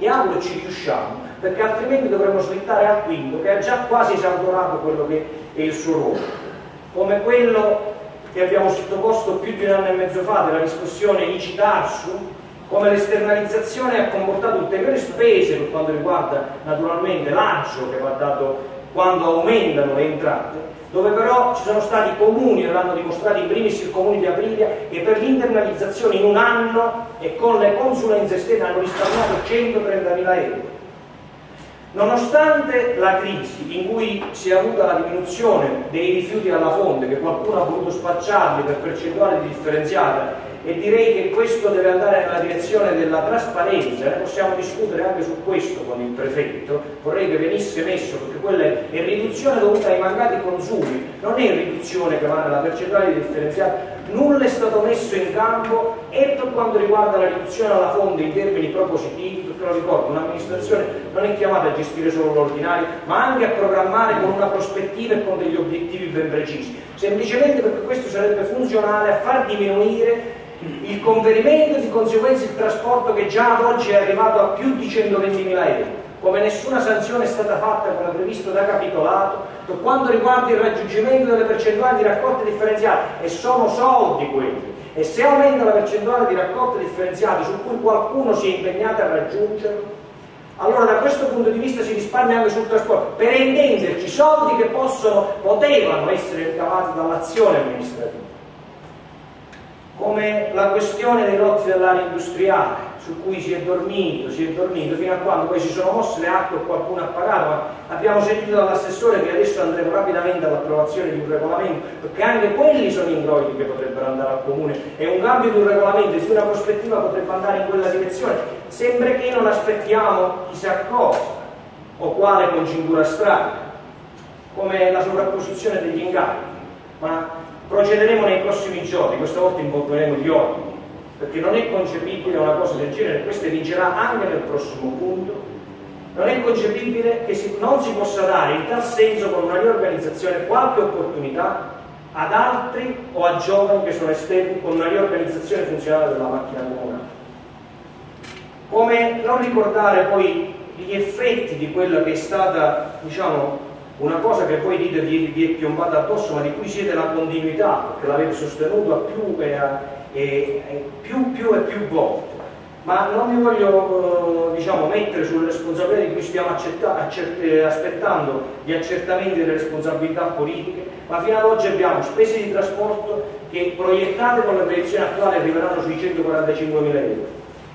Mi auguro ci riusciamo, perché altrimenti dovremmo slittare al quinto, che ha già quasi esautorato quello che è il suo ruolo. Come quello che abbiamo sottoposto più di un anno e mezzo fa della discussione ICI Tarsu, come l'esternalizzazione ha comportato ulteriori spese per quanto riguarda naturalmente l'agio che va dato quando aumentano le entrate, dove però ci sono stati comuni, e l'hanno dimostrato in primis il comune di Aprilia, che per l'internalizzazione in un anno e con le consulenze esterne hanno risparmiato 130.000 euro. Nonostante la crisi in cui si è avuta la diminuzione dei rifiuti alla fonte, che qualcuno ha voluto spacciarli per percentuale differenziata e direi che questo deve andare nella direzione della trasparenza, ne possiamo discutere anche su questo con il prefetto, vorrei che venisse messo perché quella è riduzione dovuta ai mancati consumi, non è riduzione che va nella percentuale differenziata, nulla è stato messo in campo e per quanto riguarda la riduzione alla fonte in termini propositivi, perché lo ricordo, un'amministrazione non è chiamata a gestire solo l'ordinario, ma anche a programmare con una prospettiva e con degli obiettivi ben precisi, semplicemente perché questo sarebbe funzionale a far diminuire il conferimento e di conseguenza il trasporto che già ad oggi è arrivato a più di 120.000 euro. Come nessuna sanzione è stata fatta come previsto da capitolato per quanto riguarda il raggiungimento delle percentuali di raccolte differenziate e sono soldi quelli e se aumenta la percentuale di raccolte differenziate su cui qualcuno si è impegnato a raggiungerlo allora da questo punto di vista si risparmia anche sul trasporto per intenderci soldi che possono, potevano essere ricavati dall'azione amministrativa come la questione dei lotti dell'area industriale, su cui si è dormito, si è dormito, fino a quando poi si sono mosse le acque e qualcuno ha pagato, ma abbiamo sentito dall'assessore che adesso andremo rapidamente all'approvazione di un regolamento, perché anche quelli sono introiti che potrebbero andare al comune. E un cambio di un regolamento e di una prospettiva potrebbe andare in quella direzione, sempre che non aspettiamo chissà cosa o quale congiuntura strana, come la sovrapposizione degli incarichi, ma Procederemo nei prossimi giorni, questa volta involveremo gli ordini, perché non è concepibile una cosa del genere, questa vincerà anche nel prossimo punto, non è concepibile che si, non si possa dare in tal senso con una riorganizzazione qualche opportunità ad altri o a giovani che sono esterni con una riorganizzazione funzionale della macchina comunale. Come non ricordare poi gli effetti di quella che è stata, diciamo, una cosa che poi dite vi, vi è piombata addosso ma di cui siete la continuità perché l'avete sostenuto a più e, a, e, e più, più, e più volte. Ma non mi voglio eh, diciamo, mettere sulle responsabilità di cui stiamo eh, aspettando gli accertamenti delle responsabilità politiche ma fino ad oggi abbiamo spese di trasporto che proiettate con le proiezioni attuali arriveranno sui 145 mila euro.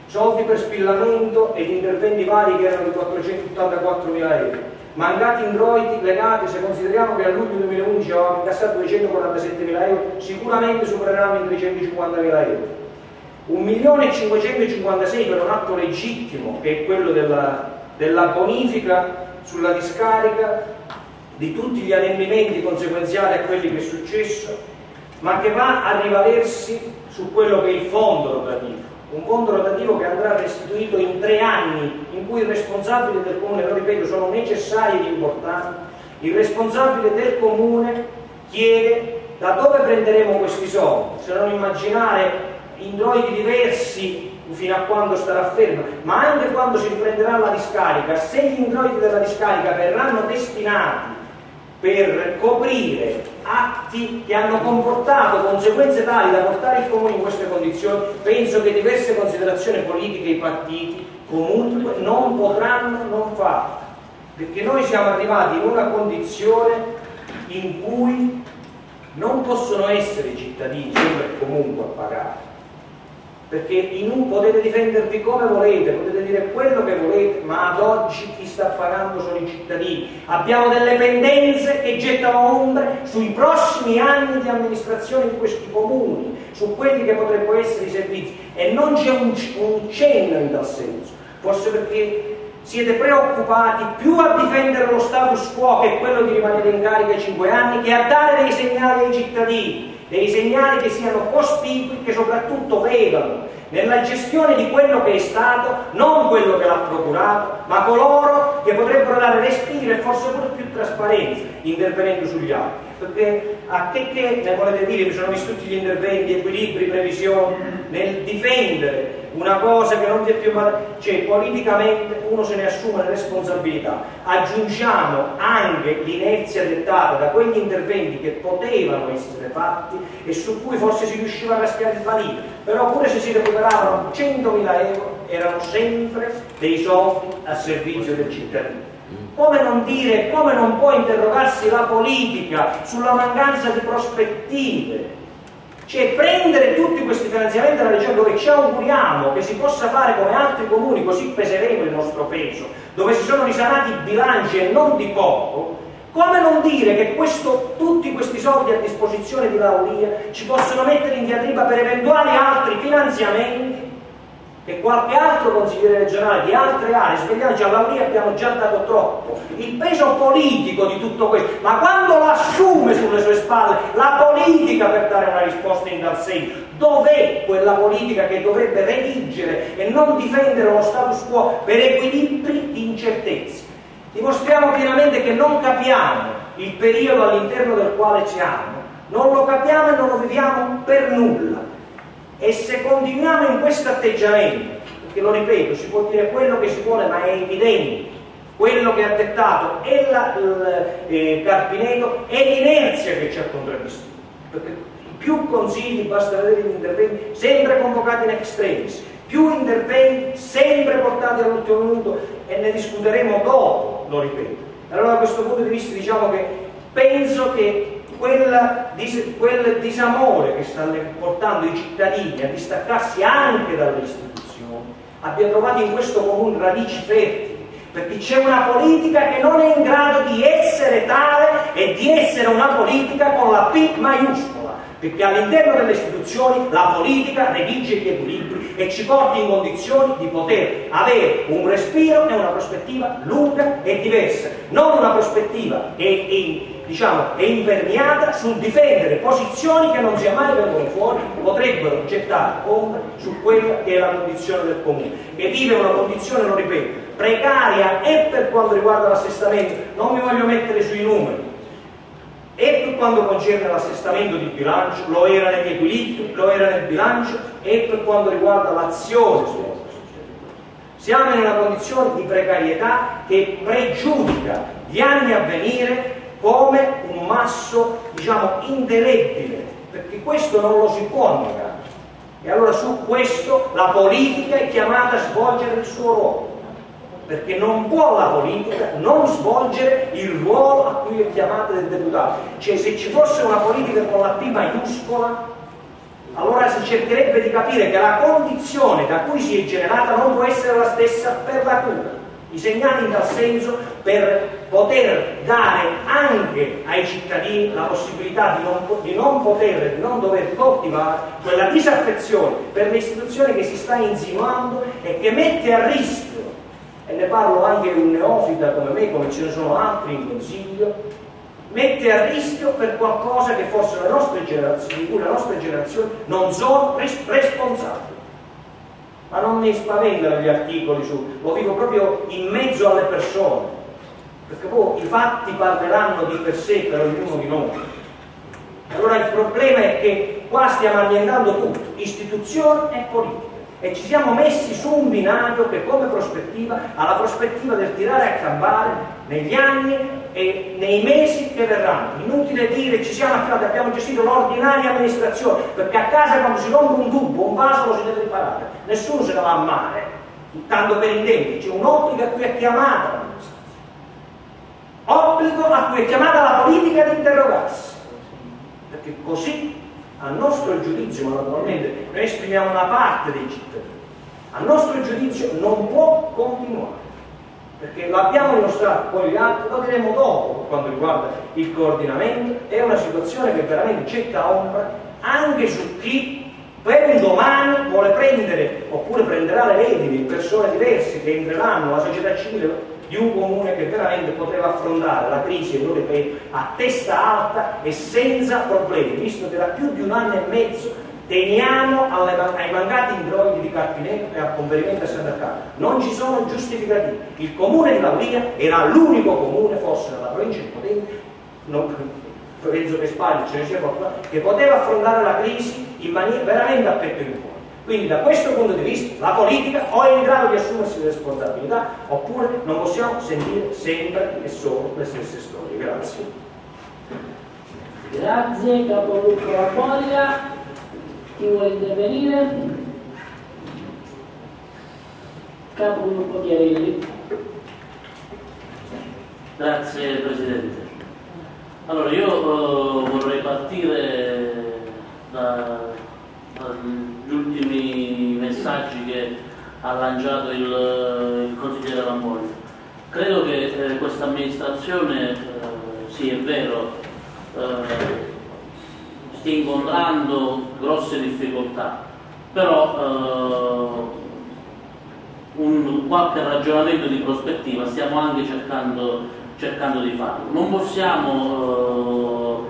Soldi per spillamento ed interventi vari che erano di 484 mila euro mancati introiti legati, se consideriamo che a luglio 2011 avevamo incassato 247.000 euro, sicuramente supereranno i 350.000 euro. 1.556 per un atto legittimo, che è quello della, della bonifica sulla discarica di tutti gli adempimenti conseguenziali a quelli che è successo, ma che va a rivalersi su quello che è il fondo rotativo un fondo rotativo che andrà restituito in tre anni, in cui i responsabili del comune, lo ripeto, sono necessari ed importanti, il responsabile del comune chiede da dove prenderemo questi soldi, se non immaginare introiti diversi fino a quando starà ferma, ma anche quando si riprenderà la discarica, se gli introiti della discarica verranno destinati per coprire atti che hanno comportato conseguenze tali da portare il comune in queste condizioni, penso che diverse considerazioni politiche i partiti comunque non potranno non farlo, perché noi siamo arrivati in una condizione in cui non possono essere i cittadini sempre comunque a pagare perché in potete difendervi come volete, potete dire quello che volete, ma ad oggi chi sta pagando sono i cittadini. Abbiamo delle pendenze che gettano ombre sui prossimi anni di amministrazione di questi comuni, su quelli che potrebbero essere i servizi. E non c'è un, un cenno in tal senso, forse perché siete preoccupati più a difendere lo status quo, che è quello di rimanere in carica 5 anni, che a dare dei segnali ai cittadini dei segnali che siano cospicui, che soprattutto vedano nella gestione di quello che è stato, non quello che l'ha procurato, ma coloro che potrebbero dare respiro e forse pure più trasparenza intervenendo sugli altri. Perché a che, che ne volete dire, mi sono visti tutti gli interventi, equilibri, previsioni, nel difendere una cosa che non ti è più cioè politicamente uno se ne assume le responsabilità. Aggiungiamo anche l'inerzia dettata da quegli interventi che potevano essere fatti e su cui forse si riusciva a raschiare il panino, però pure se si recuperavano 100.000 euro erano sempre dei soldi a servizio del cittadino. Come non dire, come non può interrogarsi la politica sulla mancanza di prospettive? Cioè prendere tutti questi finanziamenti dalla regione dove ci auguriamo che si possa fare come altri comuni, così peseremo il nostro peso, dove si sono risanati i bilanci e non di poco, come non dire che questo, tutti questi soldi a disposizione di Lauria ci possono mettere in diatriba per eventuali altri finanziamenti che qualche altro consigliere regionale di altre aree svegliato già Lauria abbiamo già dato troppo. Il peso politico di tutto questo ma quando lo assume sulle sue spalle la politica per dare una risposta in tal senso? Dov'è quella politica che dovrebbe redigere e non difendere lo status quo per equilibri di incertezze? Dimostriamo pienamente che non capiamo il periodo all'interno del quale siamo. Non lo capiamo e non lo viviamo per nulla e se continuiamo in questo atteggiamento, perché lo ripeto, si può dire quello che si vuole, ma è evidente, quello che ha dettato è il, eh, Carpineto è l'inerzia che ci ha contraddistinto. Perché più consigli, basta vedere gli interventi, sempre convocati in extremis, più interventi sempre portati all'ultimo minuto e ne discuteremo dopo, lo ripeto. Allora da questo punto di vista diciamo che penso che quella, quel disamore che sta portando i cittadini a distaccarsi anche dalle istituzioni abbia trovato in questo comune radici fertili perché c'è una politica che non è in grado di essere tale e di essere una politica con la P maiuscola perché all'interno delle istituzioni la politica redige gli equilibri e ci porta in condizioni di poter avere un respiro e una prospettiva lunga e diversa, non una prospettiva e, e diciamo, è imperniata sul difendere posizioni che non sia mai vengono fuori, potrebbero gettare ombra su quella che è la condizione del comune, che vive una condizione, lo ripeto, precaria e per quanto riguarda l'assestamento, non mi voglio mettere sui numeri, e per quanto concerne l'assestamento di bilancio, lo era negli equilibri, lo era nel bilancio e per quanto riguarda l'azione sulla siamo in una condizione di precarietà che pregiudica gli anni a venire come un masso, diciamo, indelebile, perché questo non lo si può negare. E allora su questo la politica è chiamata a svolgere il suo ruolo, perché non può la politica non svolgere il ruolo a cui è chiamata del deputato. Cioè se ci fosse una politica con la P maiuscola, allora si cercherebbe di capire che la condizione da cui si è generata non può essere la stessa per la cura disegnati in tal senso per poter dare anche ai cittadini la possibilità di non, di non poter, di non dover coltivare quella disaffezione per le istituzioni che si sta insinuando e che mette a rischio, e ne parlo anche un neofita come me, come ce ne sono altri in consiglio, mette a rischio per qualcosa che forse le nostre generazioni, di cui le nostre generazioni non sono responsabili ma non mi spaventano gli articoli su, lo dico proprio in mezzo alle persone, perché poi i fatti parleranno di per sé per ognuno di noi. Allora il problema è che qua stiamo annientando tutto, istituzione e politica e ci siamo messi su un binario che come prospettiva ha la prospettiva del tirare a campare negli anni e nei mesi che verranno. Inutile dire ci siamo affidati, abbiamo gestito l'ordinaria amministrazione, perché a casa quando si rompe un tubo, un vaso lo si deve riparare, nessuno se ne va a male, tanto per intendere, c'è un'obbligo a cui è chiamata l'amministrazione, obbligo a cui è chiamata la politica di interrogarsi, perché così a nostro giudizio, ma naturalmente noi esprimiamo una parte dei cittadini, a nostro giudizio non può continuare, perché l'abbiamo dimostrato poi gli altri, lo diremo dopo per quanto riguarda il coordinamento, è una situazione che veramente getta ombra anche su chi per un domani vuole prendere, oppure prenderà le redini di persone diverse che entreranno alla società civile di un comune che veramente poteva affrontare la crisi europea a testa alta e senza problemi, visto che da più di un anno e mezzo teniamo alle, ai mancati introiti di Carpineto e al conferimento a Santa Carta. Non ci sono giustificativi. Il comune di Lauria era l'unico comune, forse nella provincia di Potenza, non, penso che sbagli, ce ne sia qualcuno, che poteva affrontare la crisi in maniera veramente a petto in cuore. Quindi da questo punto di vista la politica o è in grado di assumersi le responsabilità oppure non possiamo sentire sempre e solo le stesse storie. Grazie. Grazie, capogruppo Appolia. Chi vuole intervenire? Capogruppo Chiarelli. Grazie Presidente. Allora io uh, vorrei partire da, dagli ultimi messaggi che ha lanciato il, il consigliere Lamoglia. Credo che eh, questa amministrazione, eh, sì è vero, eh, stia incontrando grosse difficoltà, però un qualche ragionamento di prospettiva stiamo anche cercando cercando di farlo. Non possiamo,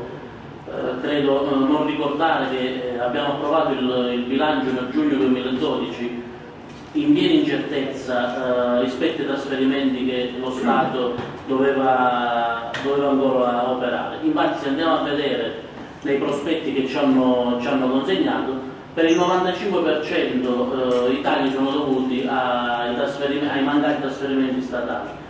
eh, eh credo, eh, non ricordare che eh, abbiamo approvato il, il bilancio nel giugno 2012 in piena incertezza eh, rispetto ai trasferimenti che lo Stato doveva, doveva ancora operare. Infatti se andiamo a vedere nei prospetti che ci hanno, ci hanno consegnato, per il 95% eh, i tagli sono dovuti ai, ai mancati trasferimenti statali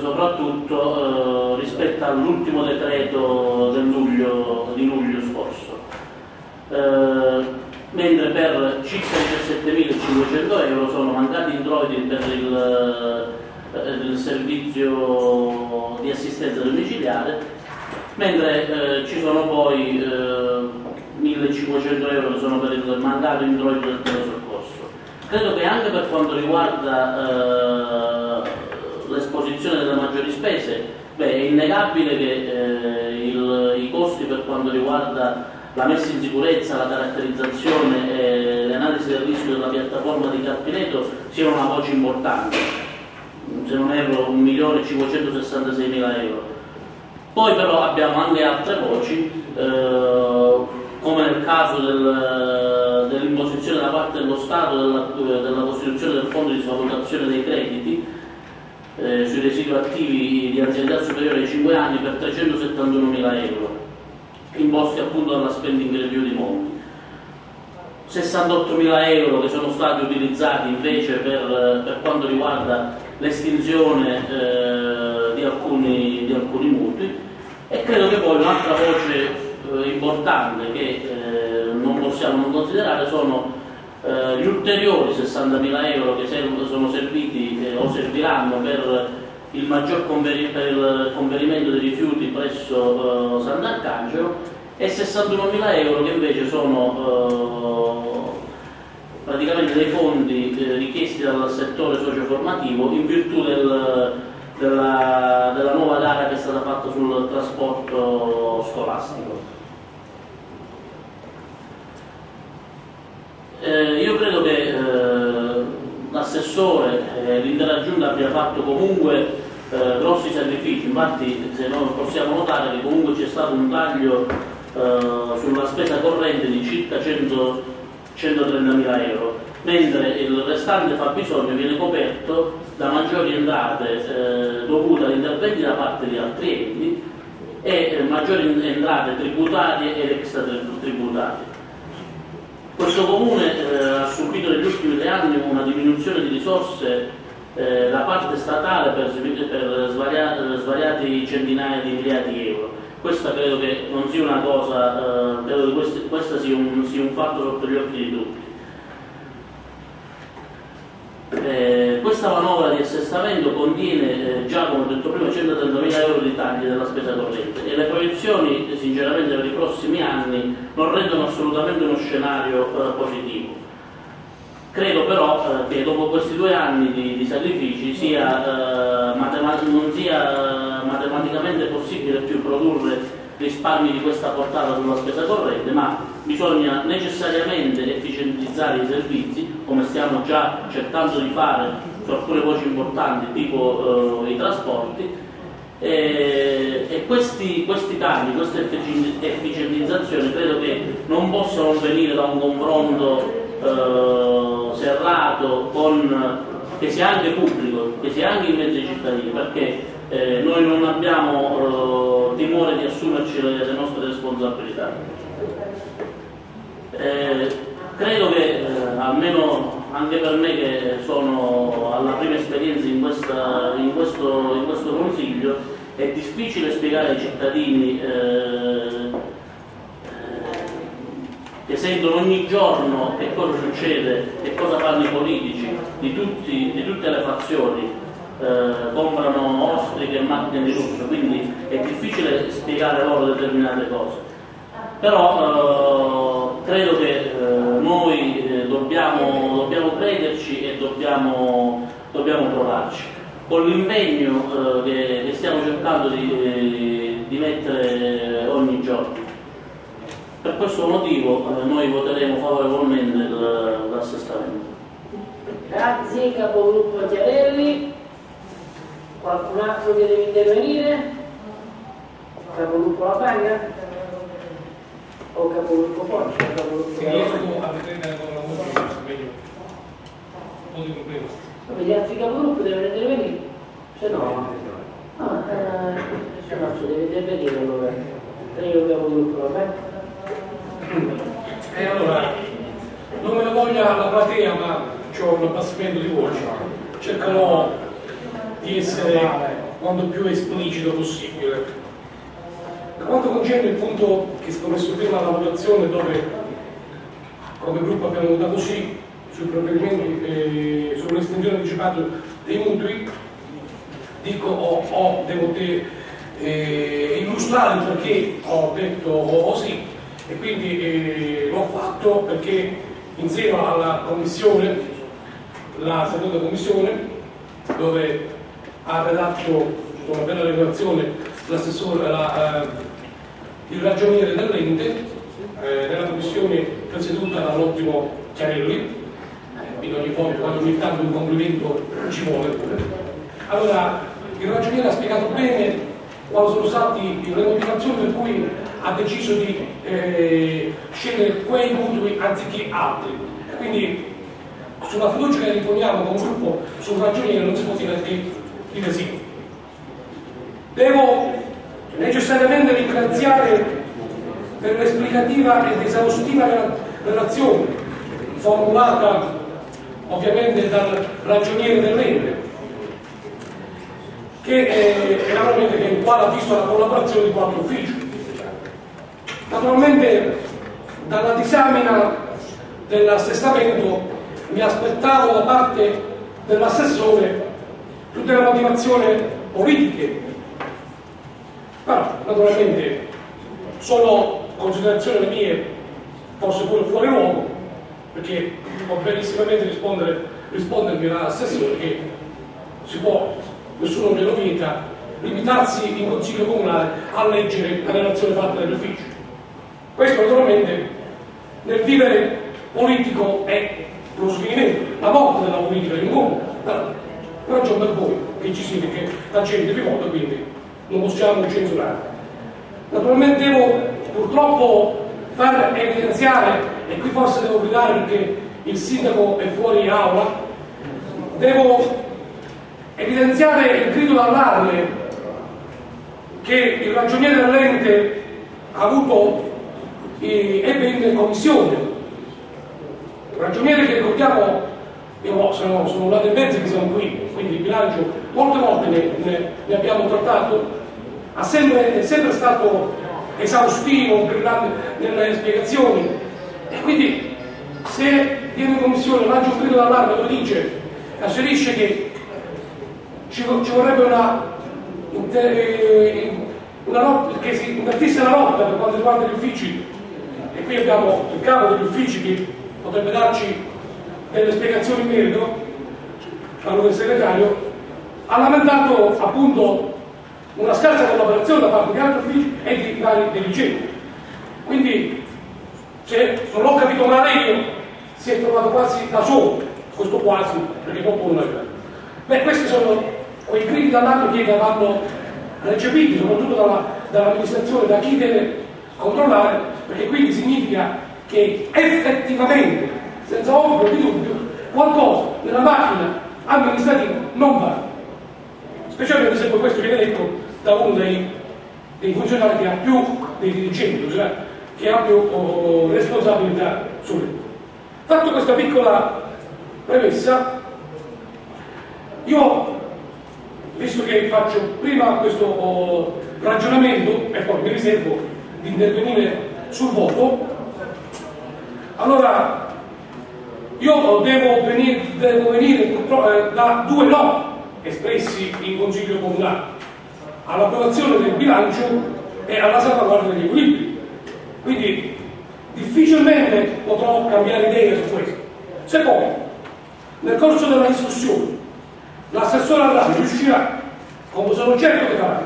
soprattutto eh, rispetto all'ultimo decreto luglio, di luglio scorso. Eh, mentre per circa 17.500 euro sono mancati introiti per il, eh, il, servizio di assistenza domiciliare, mentre eh, ci sono poi 1.500 eh, euro che sono per il mancato introito del soccorso. Credo che anche per quanto riguarda eh, l'esposizione delle maggiori spese, beh, è innegabile che eh, il, i costi per quanto riguarda la messa in sicurezza, la caratterizzazione e l'analisi del rischio della piattaforma di Carpineto siano una voce importante, se non erro 1.566.000 euro. Poi però abbiamo anche altre voci, eh, come nel caso del, dell'imposizione da parte dello Stato della, della costituzione del fondo di svalutazione dei crediti, eh, sui residui attivi di azienda superiore ai 5 anni per 371 mila euro, imposti appunto dalla spending review di Monti. 68 mila euro che sono stati utilizzati invece per, per quanto riguarda l'estinzione eh, di, alcuni, di, alcuni, mutui. E credo che poi un'altra voce eh, importante che eh, non possiamo non considerare sono eh, gli ulteriori 60.000 euro che sono serviti o serviranno per il maggior converi per il conferimento dei rifiuti presso eh, Sant'Arcangelo e 61.000 euro che invece sono eh, praticamente dei fondi eh, richiesti dal settore socioformativo in virtù del, della, della nuova gara che è stata fatta sul trasporto scolastico. Eh, io credo che eh, l'assessore e eh, l'intera giunta abbia fatto comunque eh, grossi sacrifici, infatti se noi possiamo notare che comunque c'è stato un taglio eh, sulla spesa corrente di circa 100, 130.000 euro, mentre il restante fabbisogno viene coperto da maggiori entrate eh, dovute ad interventi da parte di altri enti e maggiori entrate tributarie ed extratributarie. Questo comune eh, ha subito negli ultimi tre anni una diminuzione di risorse eh, da parte statale per, per svariati, svariati, centinaia di miliardi di euro. Questa credo che non sia una cosa, eh, credo che questo, questo sia un, sia un fatto sotto gli occhi di tutti. Eh, questa manovra di contiene eh, già, come ho detto prima, 130.000 euro di tagli della spesa corrente e le proiezioni, sinceramente, per i prossimi anni non rendono assolutamente uno scenario eh, positivo. Credo però eh, che dopo questi due anni di, di sacrifici sia, eh, non sia matematicamente possibile più produrre risparmi di questa portata sulla spesa corrente, ma bisogna necessariamente efficientizzare i servizi, come stiamo già cercando di fare su alcune voci importanti, tipo eh, i trasporti, e, e questi, questi, tagli, questa efficientizzazione credo che non possano venire da un confronto eh, serrato con, che sia anche pubblico, che sia anche in mezzo ai cittadini, perché eh, noi non abbiamo eh, timore di assumerci le, le nostre responsabilità. Eh, credo che eh, almeno anche per me che sono alla prima esperienza in, questa, in, questo, in questo, consiglio è difficile spiegare ai cittadini eh, che sentono ogni giorno che cosa succede, che cosa fanno i politici di, tutti, di tutte le fazioni, eh, comprano ostriche e macchine di lusso, quindi è difficile spiegare loro determinate cose. Però eh, credo che eh, eh, dobbiamo, dobbiamo, crederci e dobbiamo, dobbiamo provarci. Con l'impegno eh, che, che, stiamo cercando di, di mettere ogni giorno. Per questo motivo eh, noi voteremo favorevolmente l'assestamento. Grazie capogruppo Chiarelli. Qualcun altro che deve intervenire? Capogruppo La Paglia? O capogruppo Porci? Se riesco a riprendere ancora la meglio. Un po' di problema. Vabbè, gli altri capogruppo devono intervenire? Se no, ah, eh, se no, ci deve intervenire allora. Prego capogruppo, vabbè? E allora, non me ne voglia la platea, ma ho un abbassamento di voce. Cercherò di essere quanto più esplicito possibile. Per quanto concerne il punto che è messo prima alla votazione, dove come gruppo abbiamo votato sì sui provvedimenti eh, sull'estensione anticipata dei mutui, dico o, o devo te, eh, illustrare perché ho detto o, o sì. E quindi eh, l'ho fatto perché insieme alla commissione, la seconda commissione, dove ha redatto una bella relazione l'assessore, la, eh, il ragioniere dell'ente, eh, nella commissione presieduta dall'ottimo Chiarelli, quindi ogni volta quando ogni tanto un complimento ci vuole pure. Allora, il ragioniere ha spiegato bene quali sono state le motivazioni per cui ha deciso di eh, scegliere quei mutui anziché altri. Quindi sulla fiducia che riponiamo come gruppo sul ragioniere non si può dire dire sì. Devo necessariamente ringraziare per l'esplicativa ed esaustiva relazione formulata ovviamente dal ragioniere dell'ente che eh, è naturalmente che il quale ha visto la collaborazione di quattro uffici. Naturalmente dalla disamina dell'assestamento mi aspettavo da parte dell'assessore tutte le motivazioni politiche, però naturalmente sono considerazioni mie, forse pure fuori luogo, perché può benissimamente rispondermi l'assessore che si può, nessuno me lo vieta, limitarsi in consiglio comunale a leggere la relazione fatta dagli uffici. Questo naturalmente nel vivere politico è lo sfinimento, la morte della politica in comune, ragione per voi che ci siete, che la gente vi vota, quindi non possiamo censurare. Naturalmente devo purtroppo far evidenziare, e qui forse devo gridare perché il sindaco è fuori aula, devo evidenziare il grido d'allarme che il ragioniere dell'ente ha avuto ebbe in commissione. Ragioniere che ricordiamo, io sono, sono un lato e mezzo che siamo qui, quindi il bilancio molte volte ne, ne, ne abbiamo trattato, ha sempre, è sempre stato esaustivo, nelle spiegazioni. E quindi se viene in commissione, lancia un grido d'allarme, lo dice, asserisce che ci, ci vorrebbe una, eh, una lotta, che si invertisse la lotta per quanto riguarda gli uffici. E qui abbiamo il capo degli uffici che potrebbe darci delle spiegazioni in merito, parlo del segretario, ha lamentato appunto una scarsa collaborazione da parte di altri uffici e di vari dirigenti. Quindi, se non l'ho capito male io, si è trovato quasi da solo, questo quasi, perché qualcuno è. Beh, questi sono quei gridi d'allarme che vanno recepiti, soprattutto dalla, dall'amministrazione, da chi deve controllare, perché quindi significa che effettivamente, senza ombra di dubbio, qualcosa nella macchina amministrativa non va. Specialmente se poi questo viene detto da uno dei, dei funzionari che ha più, dei dirigenti, cioè che ha più oh, responsabilità sulle. Fatto questa piccola premessa, io, visto che faccio prima questo oh, ragionamento e poi mi riservo di intervenire sul voto, allora io devo venire, devo venire eh, da due no espressi in Consiglio Comunale, all'approvazione del bilancio e alla salvaguardia degli equilibri. Quindi difficilmente potrò cambiare idea su questo. Secondo, nel corso della discussione, l'assessore Arrani riuscirà, come sono certo che farà,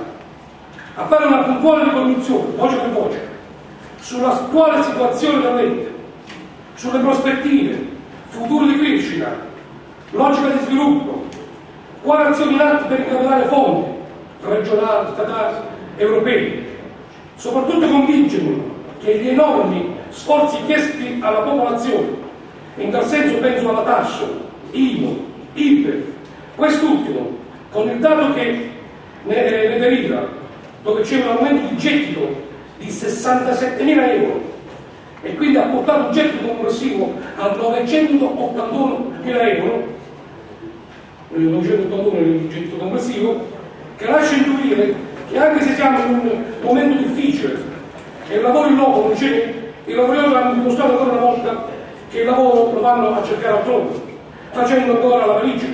a fare una puntuale ricognizione, voce per voce, sull'attuale situazione dell'ente, sulle prospettive, futuro di crescita, logica di sviluppo, quali azioni in atto per incamerare fondi regionali, statali, europei. Soprattutto convincermi che gli enormi sforzi chiesti alla popolazione, in tal senso penso alla tasso, IMO, IPEF, quest'ultimo, con il dato che ne, ne deriva, dove c'è un aumento di gettito di 67.000 euro e quindi ha portato un gettito complessivo a 981.000 euro, 981 il gettito complessivo, che lascia intuire che anche se siamo in un momento difficile e il lavoro in loco non c'è, i lavoratori hanno dimostrato ancora una volta che il lavoro lo vanno a cercare altrove, facendo ancora la valigia.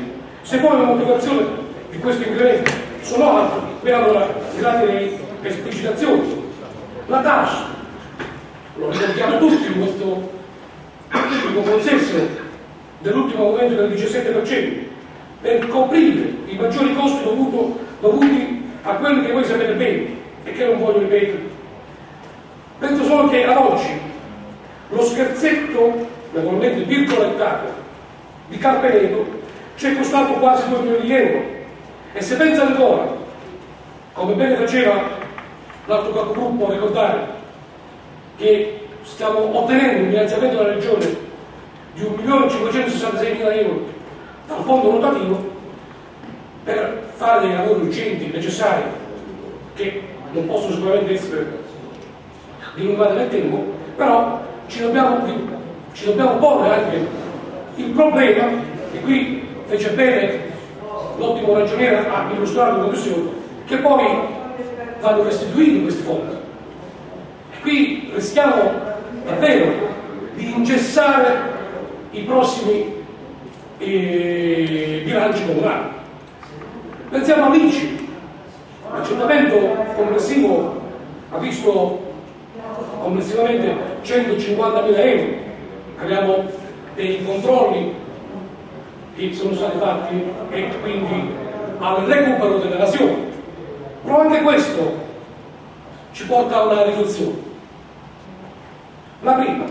Se poi la motivazione di questo incremento sono altre, beh allora gradirei esplicitazioni. La TAS, lo ricordiamo tutti in questo pubblico consenso dell'ultimo aumento del 17%, per coprire i maggiori costi dovuto, dovuti a quelli che voi sapete bene e che non voglio ripetere. Penso solo che ad oggi lo scherzetto, naturalmente virgolettato, di Carpenedo ci è costato quasi 2 milioni di euro e se pensa ancora, come bene faceva l'altro capogruppo a ricordare, che stiamo ottenendo un finanziamento della Regione di 1.566.000 euro dal fondo rotativo per fare dei lavori urgenti, necessari, che non possono sicuramente essere dilungati nel tempo, però ci dobbiamo, ci dobbiamo porre anche il problema, e qui fece bene l'ottimo ragioniere a illustrare la commissione, che poi vanno restituiti questi fondi. E qui rischiamo davvero di ingessare i prossimi eh, bilanci comunali. Pensiamo all'ICI, l'accettamento complessivo ha visto complessivamente 150.000 euro, abbiamo dei controlli che sono stati fatti e quindi al recupero dell'evasione. Però anche questo ci porta a una riflessione. La prima,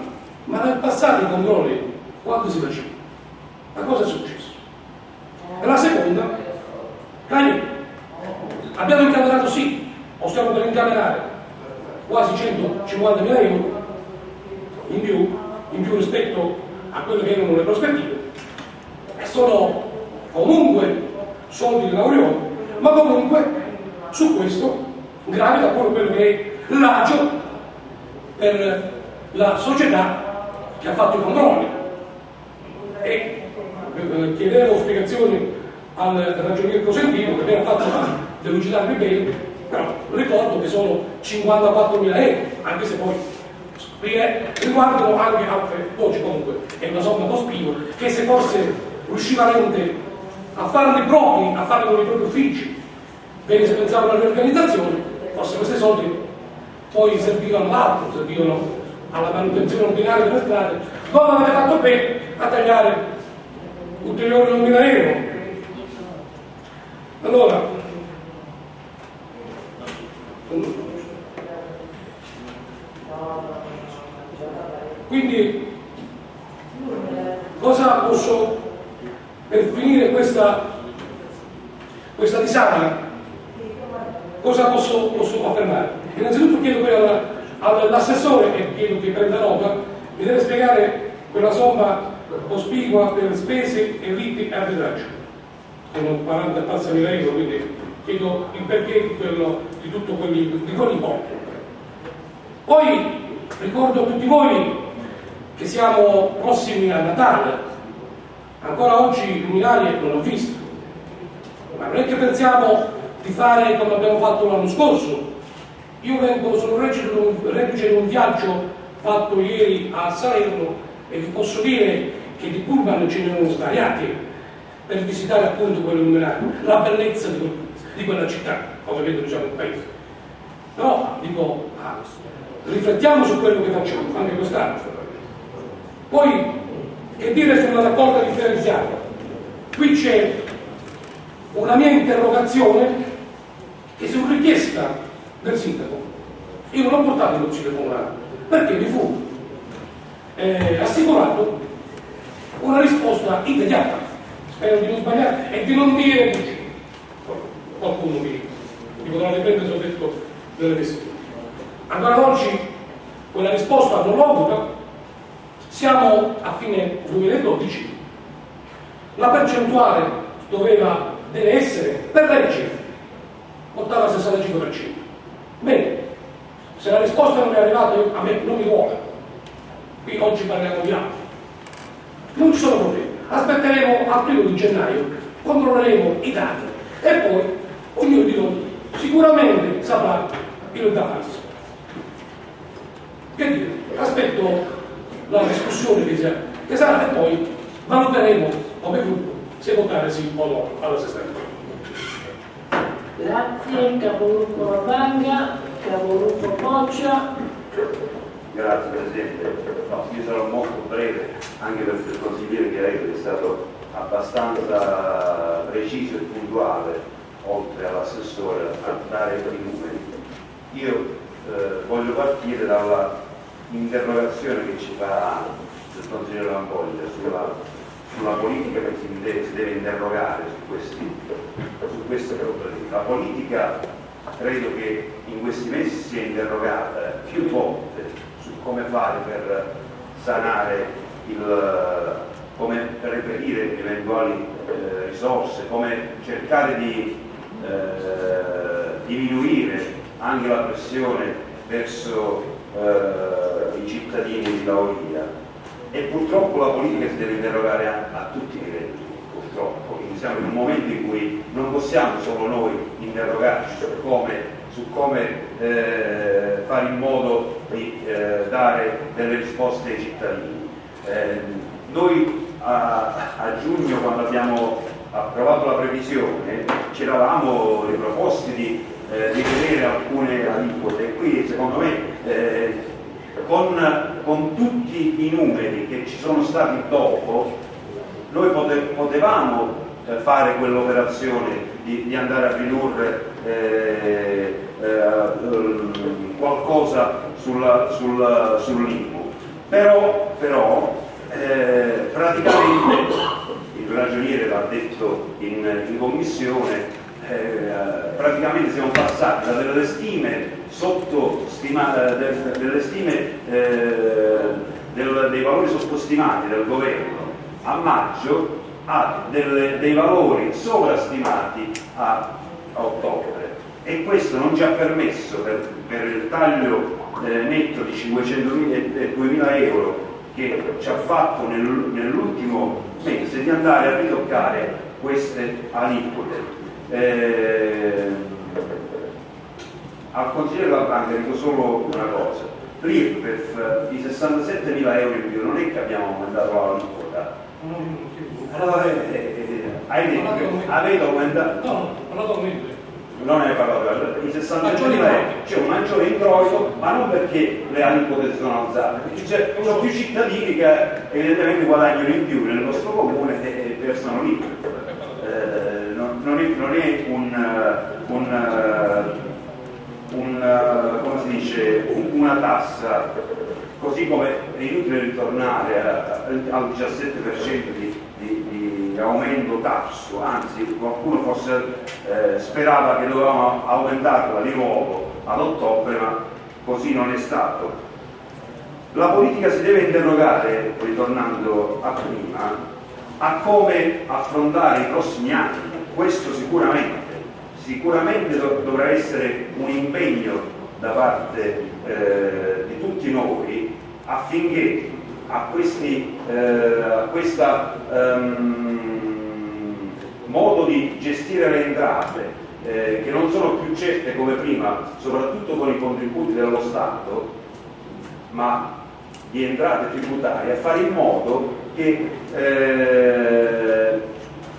ma nel passato i controlli quando si facevano? Ma cosa è successo? E la seconda, Daniel, abbiamo incamerato sì, o stiamo per incamerare quasi 150.000 euro in più, in più rispetto a quelle che erano le prospettive, e sono comunque soldi di laureoli, ma comunque su questo gravita pure quello che è l'agio per la società che ha fatto i controlli. E chiedevo spiegazioni al ragioniere Cosentino che ha fatto delucidarmi bene, però ricordo che sono 54.000 euro, anche se poi riguardano anche altre voci comunque, è una somma cospicua che se fosse riusciva a farli propri, a farli con i propri uffici, bene se pensavo alla riorganizzazione, forse questi soldi poi servivano all'altro, servivano alla manutenzione ordinaria delle strade, dove avete fatto bene a tagliare ulteriori 9.000 euro. Allora, quindi cosa posso, per finire questa, questa disamina, cosa posso, posso affermare? Innanzitutto chiedo all'assessore, e chiedo che prenda nota, mi deve spiegare quella somma cospicua per spese e riti arbitraggio. Sono 40 passa mila euro, quindi chiedo il perché di, quello, di tutto quell'importo. Poi ricordo a tutti voi che siamo prossimi a Natale, ancora oggi i luminari non l'ho visto, ma non è che pensiamo di fare come abbiamo fatto l'anno scorso. Io vengo, sono reduce di un viaggio fatto ieri a Salerno e vi posso dire che di pullman ce ne sono svariati per visitare appunto quello luminario, la bellezza di, di quella città, vedo diciamo il paese. Però dico, ah, riflettiamo su quello che facciamo anche quest'anno. Poi, che dire sulla raccolta differenziata? Qui c'è una mia interrogazione che su richiesta del sindaco, io non ho portato il consiglio comunale, perché mi fu eh, assicurato una risposta immediata, spero di non sbagliare e di non dire bugie. Qualcuno mi, mi potrà riprendere se ho detto delle vestite. Ancora oggi quella risposta non l'ho avuta, siamo a fine 2012, la percentuale doveva, deve essere per legge portata al 65%. Bene, se la risposta non è arrivata a me non mi vuole. Qui oggi parliamo di altro. Non ci sono problemi. Aspetteremo al primo di gennaio, controlleremo i dati e poi ognuno di noi sicuramente saprà il da farsi. Che dire, aspetto la discussione che, sarà e poi valuteremo come gruppo se votare sì o no alla sesta Grazie, capogruppo Ravanga, capogruppo Boccia. Grazie Presidente, no, io sarò molto breve anche perché il consigliere Chiaretto è stato abbastanza preciso e puntuale, oltre all'assessore, a dare i numeri. Io eh, voglio partire dalla interrogazione che ci fa il consigliere Lampoglia sulla, sulla, politica che si deve, si deve interrogare su questi, su questi problemi. La politica credo che in questi mesi si sia interrogata più volte come fare per sanare il come reperire eventuali eh, risorse, come cercare di eh, diminuire anche la pressione verso eh, i cittadini di Lauria e purtroppo la politica si deve interrogare a, a tutti i livelli, purtroppo, quindi siamo in un momento in cui non possiamo solo noi interrogarci su come, su come eh, fare in modo di eh, dare delle risposte ai cittadini. Eh, noi a, a giugno quando abbiamo approvato la previsione ci eravamo riproposti di eh, rivedere alcune aliquote e qui secondo me eh, con, con, tutti i numeri che ci sono stati dopo noi pote, potevamo eh, fare quell'operazione di, di, andare a ridurre eh, eh, qualcosa sulla, sulla, sull'IMU però, però eh, praticamente il ragioniere l'ha detto in, in commissione eh, praticamente siamo passati da delle stime eh, delle stime eh, del, dei valori sottostimati del governo a maggio a delle, dei valori sovrastimati a, a, ottobre. E questo non ci ha permesso per, per il taglio eh, netto di 500.000 e 2.000 euro che ci ha fatto nel, nell'ultimo mese di andare a ritoccare queste aliquote. Eh, al consigliere della banca dico solo una cosa, l'IRPEF di 67.000 euro in più non è che abbiamo aumentato la aliquota. Allora, eh, eh, hai detto avete aumentato. No, non non ne hai parlato, i 67 mila c'è un maggiore introito, ma non perché le aliquote sono alzate, perché c'è più cittadini che evidentemente guadagnano in più nel nostro comune e versano lì. Non è, non è un, un, un come si dice, una tassa, così come è inutile ritornare al 17% di, di, di, aumento tasso, anzi qualcuno forse eh, sperava che dovevamo aumentarla di nuovo ad ottobre, ma così non è stato. La politica si deve interrogare, ritornando a prima, a come affrontare i prossimi anni questo sicuramente, sicuramente dovrà essere un impegno da parte eh, di tutti noi affinché a, questi, eh, a questo um, modo di gestire le entrate eh, che non sono più certe come prima, soprattutto con i contributi dello Stato, ma di entrate tributarie, a fare in modo che eh,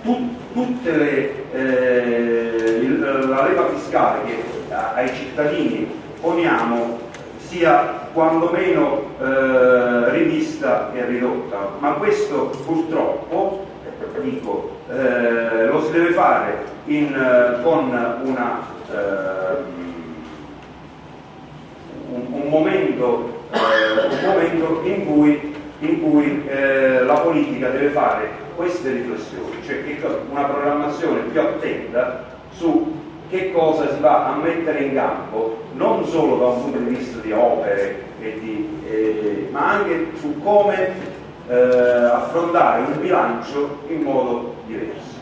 tu, tutte eh, la leva fiscale che ai cittadini poniamo sia quantomeno eh, rivista e ridotta, ma questo purtroppo dico, eh, lo si deve fare in, eh, con una, eh, un, un, momento, eh, un, momento, in cui, in cui la politica deve fare queste riflessioni, cioè una programmazione più attenta su che cosa si va a mettere in campo, non solo da un punto di vista di opere, di, eh, ma anche su come eh, affrontare un bilancio in modo diverso.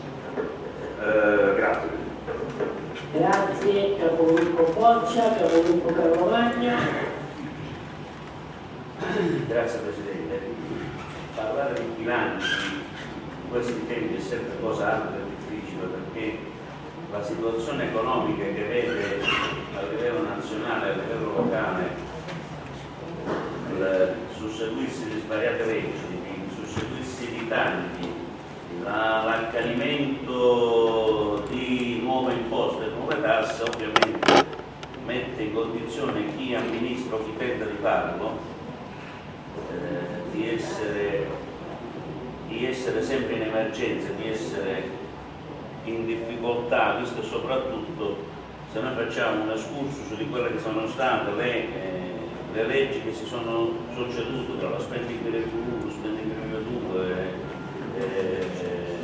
Eh, grazie. Grazie, capogruppo Boccia, capogruppo Carlomagno. Grazie Presidente. Parlare di bilanci in questi tempi è sempre cosa altra e difficile perché la situazione economica che vede a livello nazionale e a livello locale il susseguirsi di svariate leggi, il susseguirsi di tanti, l'accanimento di nuove imposte nuove tasse ovviamente mette in condizione chi amministra o chi tenta di farlo eh, di, essere, di essere sempre in emergenza, di essere in difficoltà, visto soprattutto se noi facciamo un escursus di quelle che sono state le, eh, le leggi che si sono succedute tra la spending review, spending review 2, eh, eh,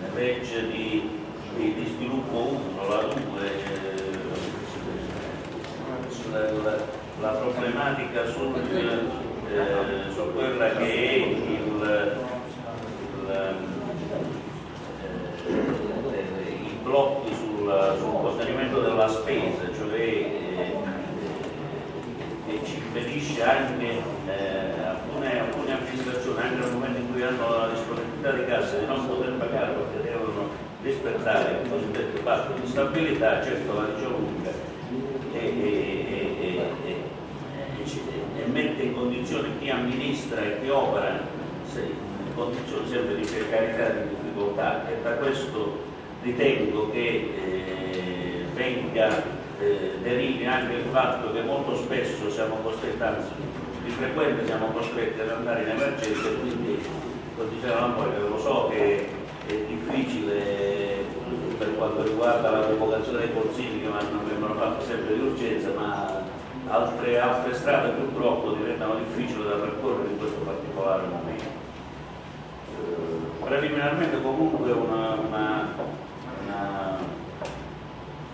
la legge di, di, di, sviluppo 1, la 2, eh, la, la, problematica sul, eh, su quella che è il, il i blocchi sul, sul contenimento della spesa, cioè eh, che ci impedisce anche eh, alcune, alcune, amministrazioni, anche nel momento in cui hanno di cassa, di non poter pagare perché devono rispettare il cosiddetto patto di stabilità, certo la dice lunga, e, e, e, e, mette in condizione chi amministra e chi opera in condizioni sempre di precarietà e di difficoltà e da questo ritengo che eh, venga eh, derivi anche il fatto che molto spesso siamo costretti, anzi di frequente siamo costretti ad andare in emergenza e quindi lo diceva Lampore lo so che è difficile per quanto riguarda la convocazione dei consigli che vengono fatte sempre di urgenza ma altre, altre strade purtroppo diventano difficili da percorrere in questo particolare momento. Preliminarmente comunque una, una, una,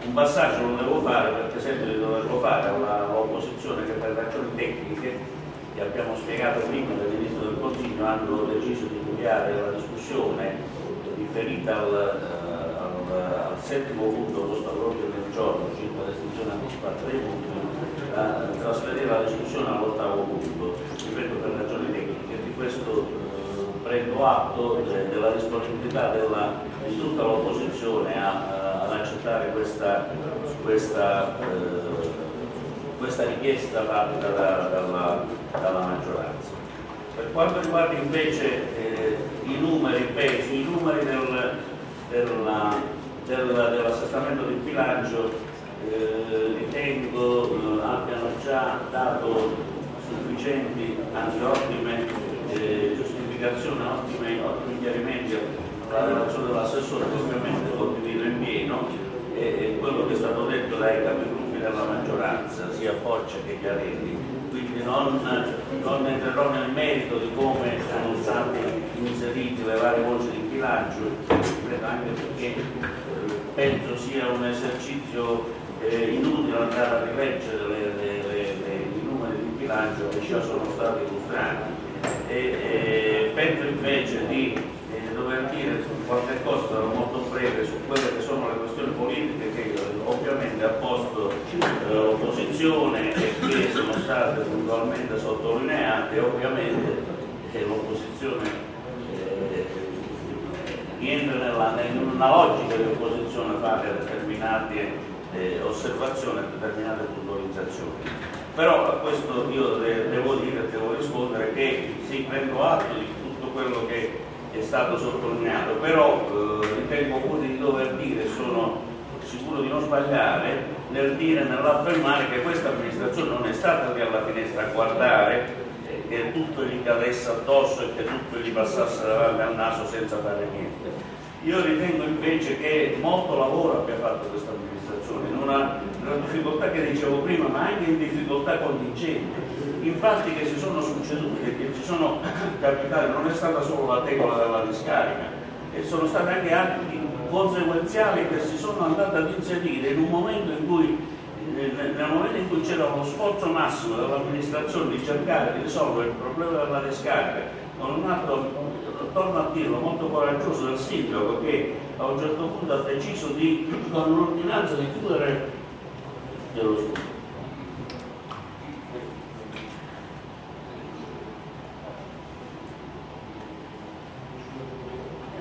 un passaggio lo devo fare perché sento di doverlo fare all'opposizione che per ragioni tecniche che abbiamo spiegato prima del Ministro del Consiglio hanno deciso di inviare la discussione riferita al, al, al settimo punto posto all'ordine del giorno circa l'estinzione anticipata dei punti a trasferire la discussione all'ottavo punto. Ripeto per ragioni tecniche di questo prendo atto della disponibilità della, di tutta l'opposizione ad accettare questa, questa, eh, questa, richiesta fatta da, dalla, dalla, maggioranza. Per quanto riguarda invece eh, i numeri, beh, sui numeri del, della, del, dell'assestamento del bilancio eh, ritengo eh, abbiano già dato sufficienti, anzi ottime eh, giustificazione, ottimi, ottimi chiarimenti alla relazione dell'assessore ovviamente condivido in pieno e, e, quello che è stato detto dai capigruppi della maggioranza, sia Boccia che Chiaretti, quindi non, non, entrerò nel merito di come sono stati inseriti le varie voci di bilancio, anche perché eh, penso sia un esercizio eh, inutile andare a rileggere le, le, le, i numeri di bilancio che già sono stati illustrati e, e penso invece di eh, dover dire qualche cosa però molto breve su quelle che sono le questioni politiche che ovviamente ha posto eh, l'opposizione e che sono state puntualmente sottolineate ovviamente che l'opposizione eh, rientra nella, in una logica di opposizione fare determinate eh, osservazioni e determinate puntualizzazioni. Però a questo io devo dire, devo rispondere che sì, prendo atto di tutto quello che è stato sottolineato, però eh, ritengo pure di dover dire, sono sicuro di non sbagliare, nel dire, nell'affermare che questa amministrazione non è stata lì alla finestra a guardare eh, che tutto gli cadesse addosso e che tutto gli passasse davanti al naso senza fare niente. Io ritengo invece che molto lavoro abbia fatto questa amministrazione, in una, una difficoltà che dicevo prima, ma anche in difficoltà contingenti infatti che si sono succedute, che ci sono capitati, non è stata solo la tegola della discarica, e sono stati anche atti conseguenziali che si sono andati ad inserire in un momento in cui nel momento in cui c'era uno sforzo massimo dell'amministrazione di cercare di risolvere il problema della discarica con un atto, torno a dirlo, molto coraggioso del sindaco che a un certo punto ha deciso di, con l'ordinanza di chiudere dello studio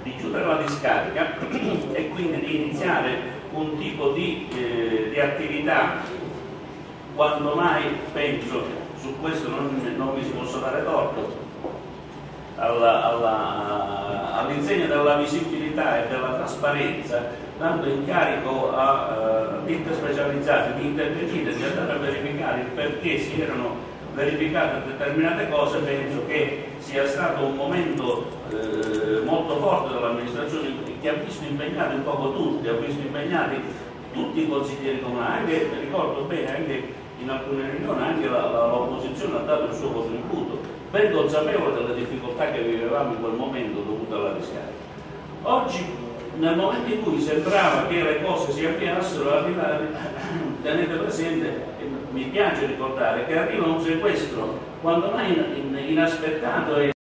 di chiudere la discarica e quindi di iniziare un tipo di, eh, di attività quando mai penso su questo non, non mi si possa dare torto all'insegna all della visibilità e della trasparenza dando incarico a ditte specializzate di intervenire di andare a verificare perché si erano verificate determinate cose penso che sia stato un momento eh, molto forte dell'amministrazione che ha visto impegnati un poco tutti, ha visto impegnati tutti i consiglieri comunali, anche, ricordo bene, anche in alcune riunioni anche l'opposizione ha dato il suo contributo, ben consapevole delle difficoltà che vivevamo in quel momento dovute alla discarica. Oggi, nel momento in cui sembrava che le cose si avviassero tenete presente, mi piace ricordare che arriva un sequestro quando mai inaspettato